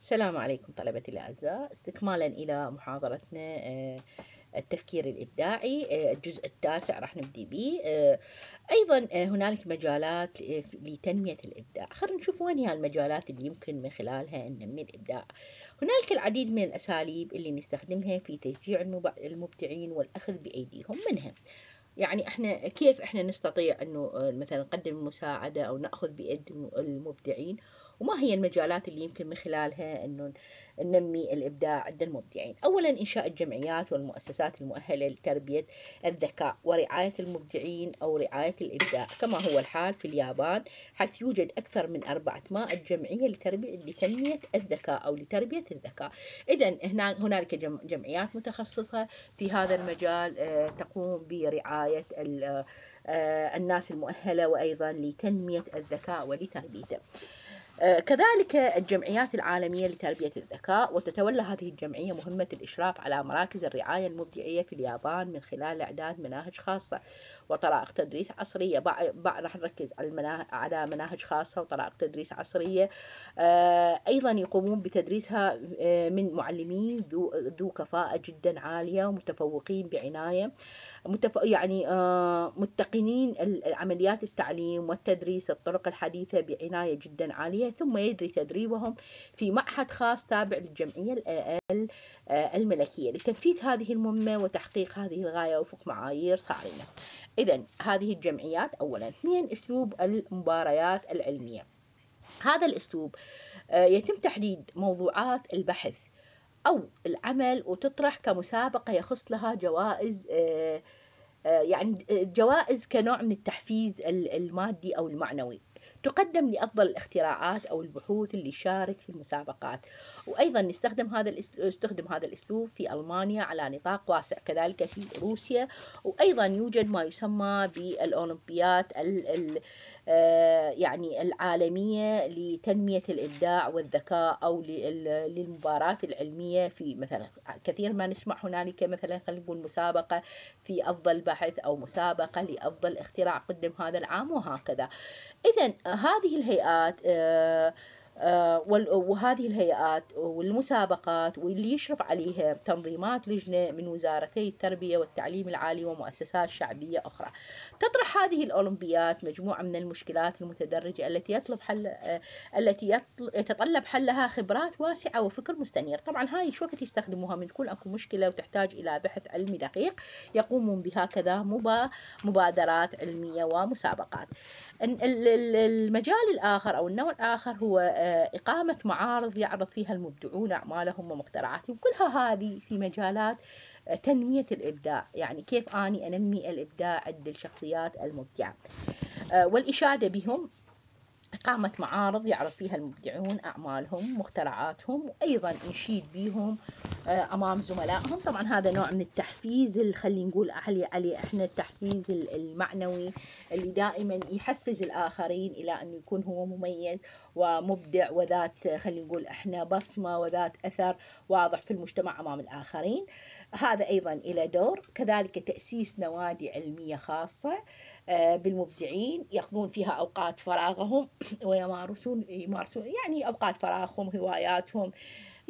السلام عليكم طلبتي الأعزاء. استكمالا إلى محاضرتنا آه، التفكير الإبداعي آه، الجزء التاسع راح نبدي به. آه، أيضا هنالك مجالات لتنمية الإبداع. خلينا نشوف وين هي المجالات اللي يمكن من خلالها ننمي الإبداع. هنالك العديد من الأساليب اللي نستخدمها في تشجيع المبدعين والأخذ بأيديهم منها. يعني إحنا كيف إحنا نستطيع إنه مثلا نقدم المساعده أو نأخذ بيد المبدعين؟ وما هي المجالات اللي يمكن من خلالها أنه ننمي الإبداع عند المبدعين. أولا إنشاء الجمعيات والمؤسسات المؤهلة لتربية الذكاء ورعاية المبدعين أو رعاية الإبداع. كما هو الحال في اليابان حيث يوجد أكثر من 400 جمعية لتربية لتنمية الذكاء أو لتربية الذكاء. إذا هنالك جمعيات متخصصة في هذا المجال آه، تقوم برعاية آه، الناس المؤهلة وأيضا لتنمية الذكاء ولتربيته. كذلك الجمعيات العالمية لتربية الذكاء وتتولى هذه الجمعية مهمة الإشراف على مراكز الرعاية المبدعية في اليابان من خلال إعداد مناهج خاصة وطرائق تدريس عصرية. راح نركز على, على مناهج خاصة وطرائق تدريس عصرية. آه، أيضا يقومون بتدريسها آه، من معلمين ذو كفاءة جدا عالية ومتفوقين بعناية. متف... يعني آه، متقنين عمليات التعليم والتدريس الطرق الحديثة بعناية جدا عالية ثم يجري تدريبهم في معهد خاص تابع للجمعية الملكية لتنفيذ هذه المهمة وتحقيق هذه الغاية وفق معايير صارمة. إذا هذه الجمعيات أولا اثنين أسلوب المباريات العلمية. هذا الأسلوب آه، يتم تحديد موضوعات البحث أو العمل وتطرح كمسابقة يخص لها جوائز آه، آه، يعني جوائز كنوع من التحفيز المادي أو المعنوي. تقدم لأفضل الاختراعات أو البحوث اللي شارك في المسابقات. وأيضا نستخدم هذا استخدم هذا الأسلوب في ألمانيا على نطاق واسع كذلك في روسيا. وأيضا يوجد ما يسمى بالأولمبيات آه، يعني العالمية لتنمية الإبداع والذكاء أو للمباراة العلمية في مثلا كثير ما نسمع هنالك مثلا خلينا نقول مسابقة في أفضل بحث أو مسابقة لأفضل اختراع قدم هذا العام وهكذا. إذا هذه الهيئات آه آه، وهذه الهيئات والمسابقات واللي يشرف عليها تنظيمات لجنة من وزارتي التربية والتعليم العالي ومؤسسات شعبية أخرى. تطرح هذه الأولمبيات مجموعة من المشكلات المتدرجة التي يطلب حل آه، التي يتطلب حلها خبرات واسعة وفكر مستنير. طبعا هاي شو وقت يستخدموها من تكون أكو مشكلة وتحتاج إلى بحث علمي دقيق يقومون بهكذا مبادرات علمية ومسابقات. المجال الآخر أو النوع الآخر هو آه، إقامة معارض يعرض فيها المبدعون أعمالهم ومخترعاتهم كلها هذه في مجالات آه، تنمية الإبداع. يعني كيف أني أنمي الإبداع عند الشخصيات المبدعة. آه، والإشادة بهم إقامة معارض يعرض فيها المبدعون أعمالهم مخترعاتهم وأيضا نشيد بهم آه، أمام زملائهم. طبعا هذا نوع من التحفيز اللي خلينا نقول عليه عليه إحنا التحفيز المعنوي اللي دائما يحفز الآخرين إلى أنه يكون هو مميز ومبدع وذات خلينا نقول إحنا بصمة وذات أثر واضح في المجتمع أمام الآخرين. هذا أيضا إلى دور. كذلك تأسيس نوادي علمية خاصة آه، بالمبدعين. يقضون فيها أوقات فراغهم ويمارسون يمارسون يعني أوقات فراغهم هواياتهم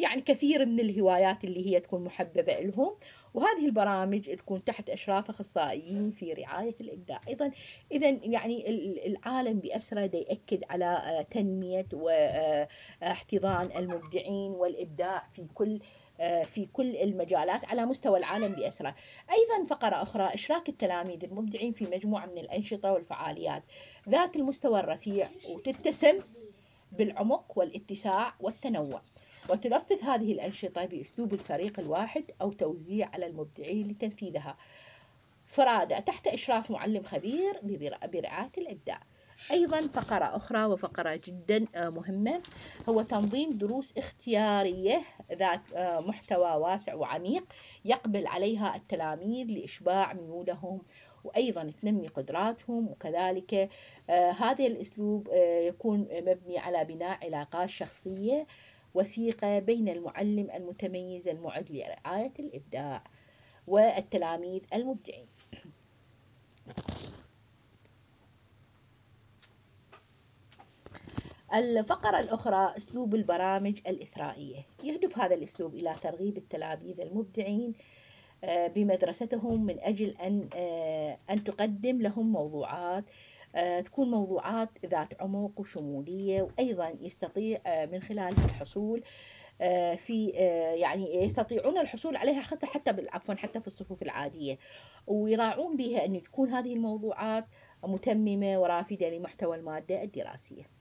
يعني كثير من الهوايات اللي هي تكون محببة لهم. وهذه البرامج تكون تحت إشراف أخصائيين في رعاية الإبداع. أيضا إذا يعني العالم بأسرة يأكد على آه، تنمية واحتضان المبدعين والإبداع في كل آه، في كل المجالات على مستوى العالم بأسرة. أيضا فقرة أخرى إشراك التلاميذ المبدعين في مجموعة من الأنشطة والفعاليات. ذات المستوى الرفيع وتتسم بالعمق والاتساع والتنوع. وتنفذ هذه الأنشطة بأسلوب الفريق الواحد أو توزيع على المبدعين لتنفيذها. فرادة تحت إشراف معلم خبير برعاية الإبداع. أيضا فقرة أخرى وفقرة جدا آه، مهمة هو تنظيم دروس اختيارية ذات آه، محتوى واسع وعميق يقبل عليها التلاميذ لإشباع ميولهم وأيضا تنمي قدراتهم. وكذلك آه، هذا الأسلوب يكون مبني على بناء علاقات شخصية وثيقة بين المعلم المتميز المعد لرعاية الإبداع والتلاميذ المبدعين. الفقرة الأخرى أسلوب البرامج الإثرائية. يهدف هذا الأسلوب إلى ترغيب التلاميذ المبدعين آه، بمدرستهم من أجل أن آه، أن تقدم لهم موضوعات تكون موضوعات ذات عمق وشمولية وأيضا يستطيع من خلالها الحصول في يعني يستطيعون الحصول عليها حتى حتى عفوا حتى في الصفوف العادية ويراعون بها أن تكون هذه الموضوعات متممة ورافدة لمحتوى المادة الدراسية.